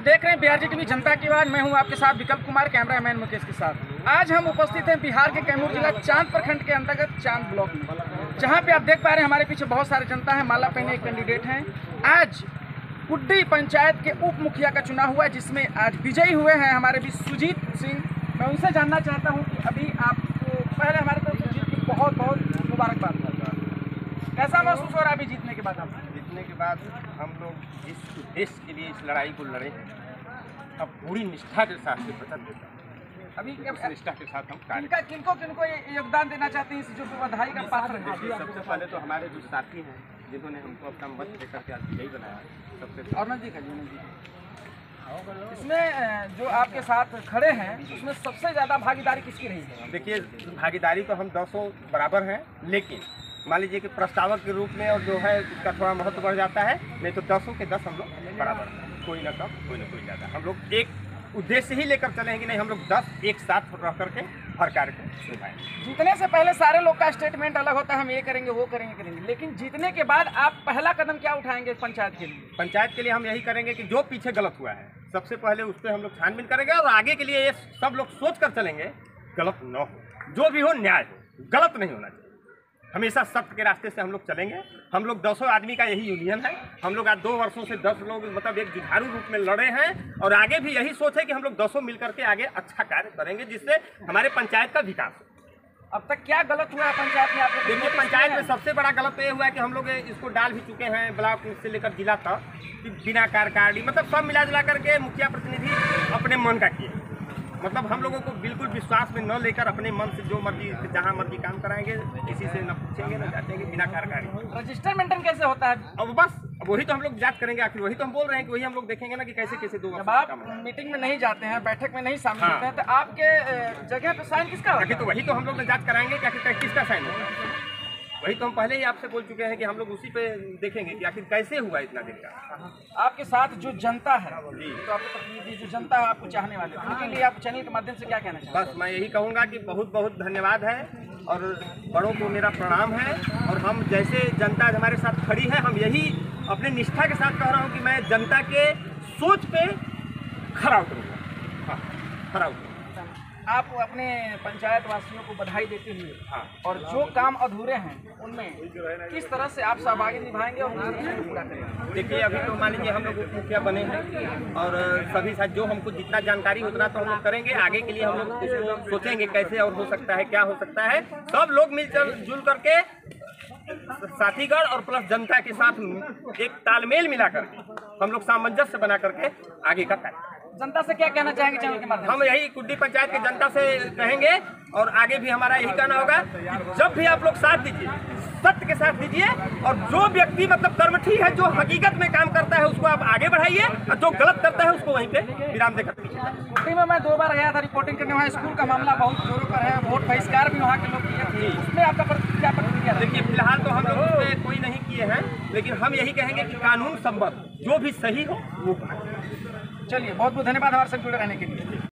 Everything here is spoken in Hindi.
आप देख रहे हैं बिहार जी टीवी जनता की आवाज़। मैं हूँ आपके साथ विकल्प कुमार, कैमरामैन मुकेश के साथ। आज हम उपस्थित हैं बिहार के कैमूर जिला चाँद प्रखंड के अंतर्गत चाँद ब्लॉक में, जहाँ पे आप देख पा रहे हैं हमारे पीछे बहुत सारे जनता है, माला पहने एक कैंडिडेट हैं। आज कुड्डी पंचायत के उप मुखिया का चुनाव हुआ है, जिसमें आज विजयी हुए हैं हमारे बीच सुजीत सिंह। मैं उनसे जानना चाहता हूँ कि अभी आपको पहले हमारे तरफ़ सुजीत की बहुत बहुत मुबारकबाद। कैसा महसूस हो रहा है अभी जीतने के बाद आपको? जीतने के बाद हम लोग इस देश के लिए इस लड़ाई को लड़े। अब पूरी निष्ठा के साथ से वचन देता हूँ। अभी उस निष्ठा के साथ हम कार्य किनको किनको योगदान देना चाहते हैं इस जो बधाई का पात्र है सबसे पहले तो हमारे जो साथी हैं जिन्होंने हमको अपना मत देकर के आज विजयी बनाया सबसे और नज़दीक है इसमें जो आपके साथ खड़े हैं उसमें सबसे ज़्यादा भागीदारी किसकी रही है? देखिए भागीदारी तो हम दसों बराबर हैं लेकिन मान लीजिए कि प्रस्तावक के रूप में और जो है उसका थोड़ा महत्व बढ़ जाता है। नहीं तो दसों के दस हम लोग बराबर कोई ना कम कोई ना कोई ज़्यादा। हम लोग एक उद्देश्य ही लेकर चले हैं कि नहीं हम लोग दस एक साथ रह करके हर कार्य को जीतने से पहले सारे लोग का स्टेटमेंट अलग होता है हम ये करेंगे वो करेंगे करेंगे लेकिन जीतने के बाद आप पहला कदम क्या उठाएँगे पंचायत के लिए? पंचायत के लिए हम यही करेंगे कि जो पीछे गलत हुआ है सबसे पहले उस पर हम लोग छानबीन करेंगे और आगे के लिए ये सब लोग सोच कर चलेंगे गलत न हो। जो भी हो न्याय हो। गलत नहीं होना चाहिए। हमेशा सत्य के रास्ते से हम लोग चलेंगे। हम लोग दसों आदमी का यही यूनियन है। हम लोग आज दो वर्षों से दस लोग मतलब एक जुझारू रूप में लड़े हैं और आगे भी यही सोच है कि हम लोग दसों मिल करके आगे अच्छा कार्य करेंगे जिससे हमारे पंचायत का विकास हो। अब तक क्या गलत हुआ है पंचायत में? आपको देखिए पंचायत में सबसे बड़ा गलत तो ये हुआ है कि हम लोग इसको डाल भी चुके हैं ब्लॉक से लेकर जिला तक कि बिना कार्यकारिणी मतलब सब मिला जुला करके मुखिया प्रतिनिधि अपने मन का किए। मतलब हम लोगों को बिल्कुल विश्वास में न लेकर अपने मन से जो मर्ज़ी जहाँ मर्ज़ी काम कराएँगे किसी से न पूछेंगे न जातेंगे बिना कार्यकारिणी रजिस्टर मेंटेन कैसे होता है? अब बस वही तो हम लोग जाँच करेंगे आखिर वही तो हम बोल रहे हैं कि वही हम लोग देखेंगे ना कि कैसे कैसे दो जब आप मीटिंग में नहीं जाते हैं बैठक में नहीं शामिल हाँ। होते हैं तो आपके जगह पे साइन किसका आखिर तो वही तो हम लोग जाँच कराएँगे कि आखिर किसका साइन होगा। वही तो हम पहले ही आपसे बोल चुके हैं कि हम लोग उसी पे देखेंगे कि आखिर कैसे हुआ इतना दिन का। आपके साथ जो जनता है तो आपके जो जनता है आपको चाहने वाले हैं, उनके लिए आप चैनल के माध्यम से क्या कहना चाहते बस मैं यही कहूँगा कि बहुत बहुत धन्यवाद है और बड़ों को मेरा प्रणाम है और हम जैसे जनता हमारे साथ खड़ी है हम यही अपने निष्ठा के साथ कह रहा हूँ कि मैं जनता के सोच पे खरा उतरूँगा। हाँ खरा उतरूँगा। हैं आप अपने पंचायत वासियों को बधाई देते हुए हाँ। और जो काम अधूरे हैं उनमें किस तरह से आप सहभागी निभाएँगे और पूरा करेंगे? देखिए अभी तो मान लीजिए हम लोग उप मुखिया बने हैं और सभी साथ जो हमको जितना जानकारी उतना तो हम लोग करेंगे। आगे के लिए हम लोग उसको सोचेंगे कैसे और हो सकता है क्या हो सकता है। सब लोग मिलकर जुल करके साथीगढ़ और प्लस जनता के साथ एक तालमेल मिला करके हम लोग सामंजस्य बना करके आगे का कार्य जनता से क्या कहना चाहेंगे चैनल के माध्यम हम यही कुड्डी पंचायत के जनता से कहेंगे और आगे भी हमारा यही कहना होगा कि जब भी आप लोग साथ दीजिए सत्य के साथ दीजिए और जो व्यक्ति मतलब कर्मठी है जो हकीकत में काम करता है उसको आप आगे बढ़ाइए और जो गलत करता है उसको वहीं पे विराम देकर में मैं दो बार गया था रिपोर्टिंग करने वहाँ स्कूल का मामला बहुत जोरों पर है वोट बहिष्कार भी वहाँ के लोग किए थे। उसमें आपका क्या प्रतिक्रिया देखिए फ़िलहाल तो हम लोग कोई नहीं किए हैं लेकिन हम यही कहेंगे कि कानून संबद्ध जो भी सही हो वो करें। चलिए बहुत बहुत धन्यवाद हमारे साथ जुड़े रहने के लिए।